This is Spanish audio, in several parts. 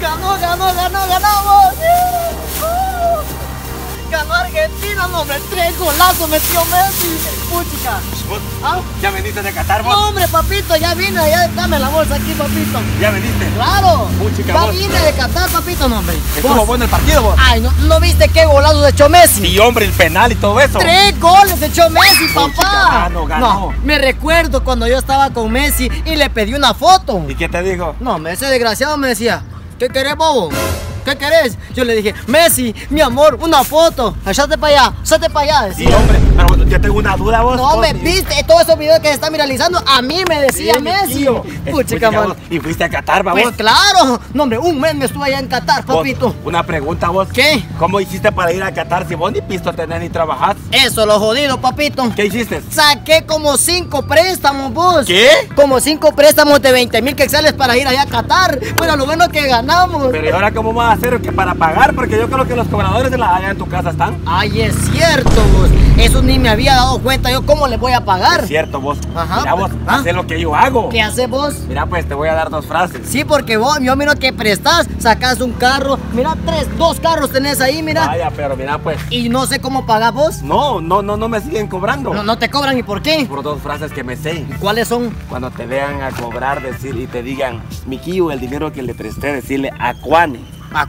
Ganó, ganó, ganó, ganamos. Ganó Argentina, no, hombre, tres golazos metió Messi. Puchica. ¿Vos ¿Ah? ¿Ya veniste de Qatar vos? No, hombre, papito, ya vine, ya dame la bolsa aquí, papito. ¿Ya veniste? Claro. Puchica, ya vos. vine de Qatar, papito, no, hombre. Estuvo Vos. bueno el partido vos. Ay, ¿no, ¿no viste qué golazo echó Messi? Sí, hombre, el penal y todo eso. Tres goles echó Messi, Puchica, papá. ganó, ganó. No, me recuerdo cuando yo estaba con Messi y le pedí una foto. ¿Y qué te dijo? No, ese desgraciado me decía, ¿qué bobo? ¿Qué querés? Yo le dije, Messi, mi amor, una foto. Echate para allá, echate para allá. Sí, hombre, pero yo tengo una duda vos. No, me viste todos esos videos que se están viralizando. A mí me decía Sí, Messi. man. vos, Y fuiste a Qatar, va Pues claro. No, hombre, un mes me estuve allá en Qatar, Vos, papito. Una pregunta vos. ¿Qué? ¿Cómo hiciste para ir a Qatar si vos ni pisto tenés ni trabajás? Eso, lo jodido, papito. ¿Qué hiciste? Saqué como cinco préstamos, vos. ¿Qué? Como cinco préstamos de 20 mil quetzales para ir allá a Qatar. Bueno, lo bueno que ganamos. Pero ¿y ahora cómo vas a hacer que para pagar? Porque yo creo que los cobradores de la allá en tu casa están. Ay, es cierto, vos. Eso ni me había dado cuenta yo cómo le voy a pagar. Es cierto, vos. Ajá. Mira vos, ¿Ah? haz lo que yo hago. ¿Qué haces vos? Mira, pues te voy a dar dos frases. Sí, porque vos, yo miro que prestás, sacás un carro. Mira, tres, dos carros tenés ahí, mira. Vaya, pero mira, pues. Y no sé cómo pagás vos. No, no, no, no me siguen cobrando. No, no te cobran y por qué. Por dos frases que me sé. ¿Cuáles son? Cuando te vean a cobrar decir, y te digan, Miquillo, el dinero que le presté, decirle. ¿A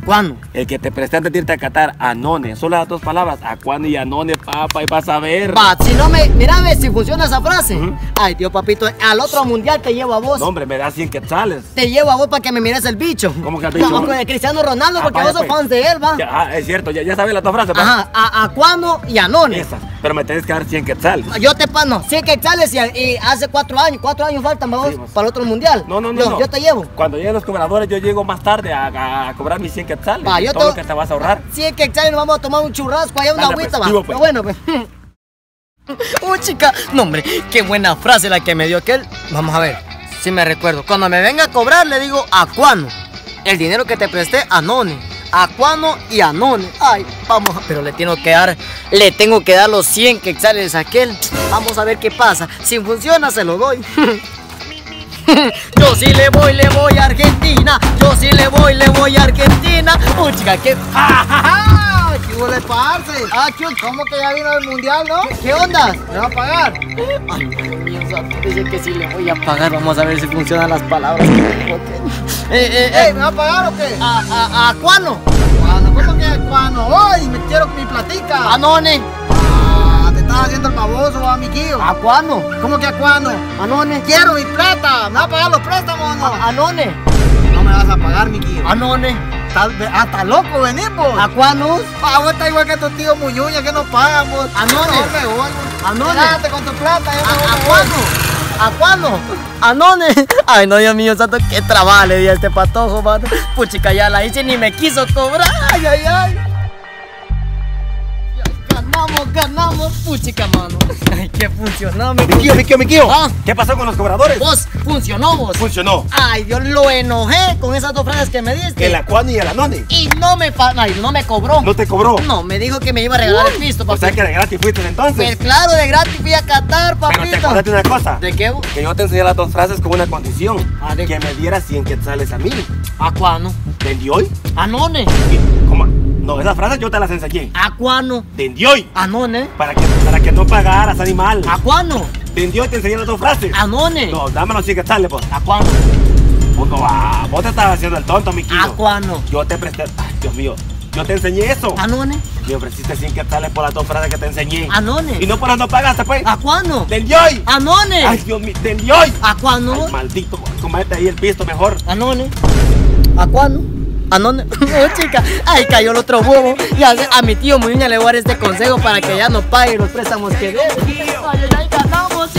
cuándo? El que te presté antes de irte a Qatar, Anone. Solo las dos palabras, Acuane y Anone, papá, y vas a ver. Si no me. Mira, ve si funciona esa frase. Ay, tío, papito, al otro mundial te llevo a vos. No, hombre, me das 100 quetzales. Te llevo a vos para que me mires el bicho. ¿Cómo que el bicho? No, con el Cristiano Ronaldo, Ah, porque vaya, vos sos pues. fans de él, va. Ya, ah, es cierto, ya, ya sabes las dos frases, ¿va? Ajá, a, a cuándo y a None. Esas. Pero me tenés que dar 100 quetzales. Yo te pago, sí que sales y, y hace cuatro años, cuatro años faltan vamos, Sí, para el otro mundial. No, no, no, yo, no. yo te llevo. Cuando lleguen los cobradores, yo llego más tarde a, a- a cobrar mis 100 quetzales. Va, yo todo te- lo que te vas a ahorrar. Sí que sales nos vamos a tomar un churrasco allá una Dale, agüita, pues, va. pues. Pero bueno, pues. Uy, chica, no hombre, qué buena frase la que me dio aquel. Vamos a ver, si me recuerdo. Cuando me venga a cobrar le digo a cuándo. El dinero que te presté a None. A Cuano y a None. Ay, vamos, pero le tengo que dar, le tengo que dar los 100 quetzales a aquel. Vamos a ver qué pasa. Si funciona, se lo doy. Yo sí le voy, le voy a Argentina. Yo sí le voy, le voy a Argentina. Uy, chica, qué. ¡Ja, ja, ja! ¿Qué huele parce? Ah, ¿qué, ¿cómo que ya vino el mundial, no? ¿Qué onda? ¿Me va a pagar? Ay, Dios mío, dice que sí le voy a pagar. Vamos a ver si funcionan las palabras. que. Eh, eh, eh. ¿Me va a pagar o qué? ¿A, a, a cuándo? Cuando, ¿cómo que cuando? ¡Ay! Me quiero mi platica. ¿A baboso, amiguillo. ¿A cuándo? ¿Cómo que a cuándo? ¿A None? Quiero mi plata. ¿Me va a pagar los préstamos o no? ¿A, a None? No me vas a pagar, mi tío. ¿A None? Estás hasta loco, venís, vos. ¿A cuándo? Ah, vos estás igual que tu tío Muñuña que no pagan, vos. ¿A dónde? No, me voy, vos. ¿A dónde? Quédate con tu plata. yo ¿A, a cuándo? ¿A cuándo? ¿A dónde? Ay, no, Dios mío, santo, qué trabajo le di a este patojo, mano. Puchica, ya la hice ni me quiso cobrar. Ay, ay. Ay, puchica, mano. Ay, que funcionó, mi Miquillo, Miquillo, Miquillo. Ah. ¿Qué pasó con los cobradores? Vos, funcionó vos. Funcionó. Ay, Dios, lo enojé con esas dos frases que me diste. El Acuane y el Anone. Y no me, pa- ay, no me cobró. ¿No te cobró? No, me dijo que me iba a regalar el pisto, O papito. sea que de gratis fuiste entonces. Pues claro, de gratis fui a Qatar, Pero te papito. acuerdas de una cosa. ¿De qué? vos? Que yo te enseñé las dos frases con una condición. Ah, ¿de Que me dieras 100 quetzales a mí. ¿A cuándo? ¿Vendí hoy? ¿A none? No, esas frases yo te las enseñé. ¿A cuándo? ¿Vendí hoy? ¿A none? Para que, para que no pagaras, animal. ¿A cuándo? ¿Vendí hoy? Te enseñé las dos frases. ¿A none? No, los 100 quetzales, pues. ¿A cuándo? Vos no va. Vos te estás haciendo el tonto, mi ¿A cuándo? Yo te presté. Ay, Dios mío. Yo te enseñé eso. ¿A none? Me ofreciste 100 quetzales por las dos frases que te enseñé. ¿A none? Y no por las no pagaste, pues. ¿A cuándo? ¿Vendí hoy? ¿A none? Ay, Dios mío. ¿Vendí hoy? ¿A cuándo? Ay, maldito. Comete ahí el pisto mejor. ¿A none? ¿A cuándo? ¿A? No, chica. Ay, cayó el otro huevo. Y a, a mi tío Muñoz le voy a dar este consejo para que ya no pague los préstamos que ay, ay, ganamos.